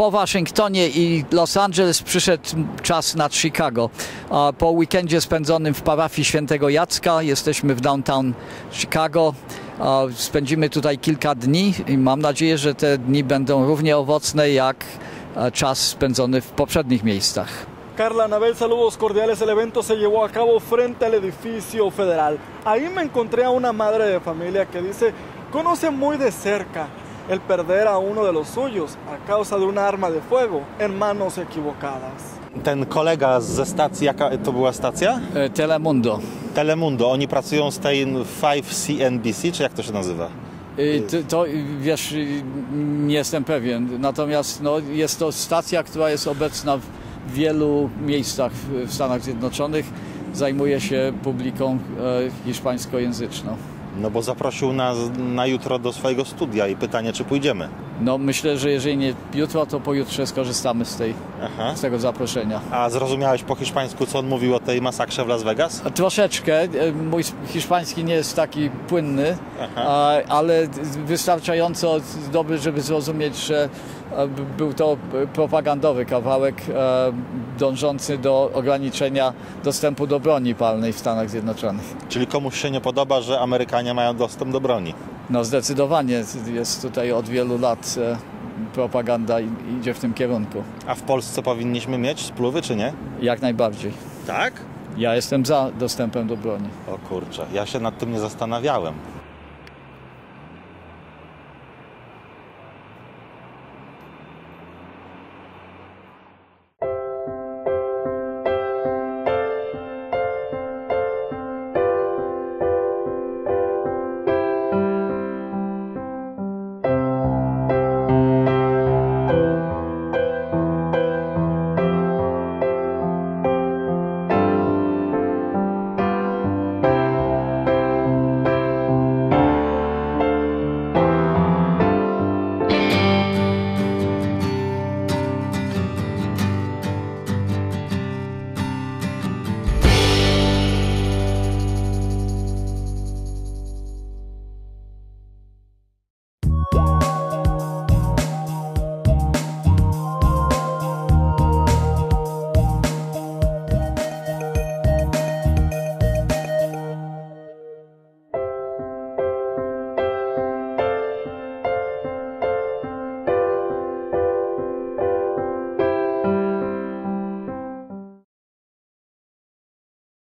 po Waszyngtonie i Los Angeles przyszedł czas na Chicago. Po weekendzie spędzonym w parafii świętego Jacka jesteśmy w downtown Chicago. Spędzimy tutaj kilka dni i mam nadzieję, że te dni będą równie owocne jak e, czas spędzony w poprzednich miejscach. Carla Anabel, saludos cordiales. El evento se llevó a cabo frente al edificio federal. Ahí me encontré a una madre de familia que dice, conoce muy de cerca el perder a uno de los suyos a causa de una arma de fuego en manos equivocadas. Ten kolega ze stacji, jaka to była stacja? E, Telemundo. Telemundo. Oni pracują z tej 5CNBC, czy jak to się nazywa? Y, To, to wiesz, y, nie jestem pewien. Natomiast no, jest to stacja, która jest obecna w wielu miejscach w Stanach Zjednoczonych. Zajmuje się publiką e, hiszpańskojęzyczną. No bo zaprosił nas na jutro do swojego studia i pytanie, czy pójdziemy. No myślę, że jeżeli nie jutro, to pojutrze skorzystamy z, tej, Aha. z tego zaproszenia. A zrozumiałeś po hiszpańsku, co on mówił o tej masakrze w Las Vegas? Troszeczkę. e, Mój hiszpański nie jest taki płynny, a, ale wystarczająco dobry, żeby zrozumieć, że e, był to propagandowy kawałek e, dążący do ograniczenia dostępu do broni palnej w Stanach Zjednoczonych. Czyli komuś się nie podoba, że Amerykanie mają dostęp do broni. No zdecydowanie jest tutaj od wielu lat propaganda idzie w tym kierunku. A w Polsce powinniśmy mieć spluwy, czy nie? Jak najbardziej. Tak? Ja jestem za dostępem do broni. O kurczę, ja się nad tym nie zastanawiałem.